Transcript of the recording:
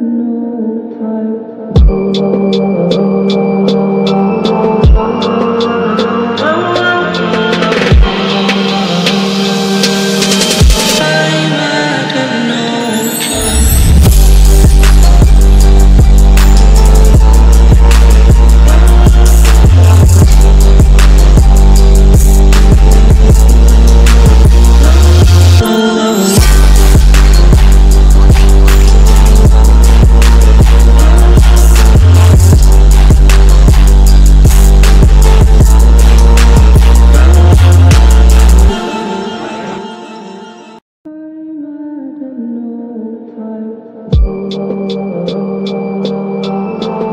no time. Thank you.